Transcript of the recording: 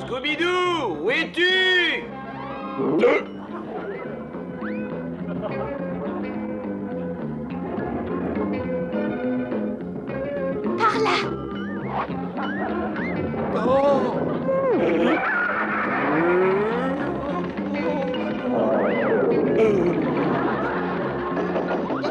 Scooby-Doo, où es-tu euh.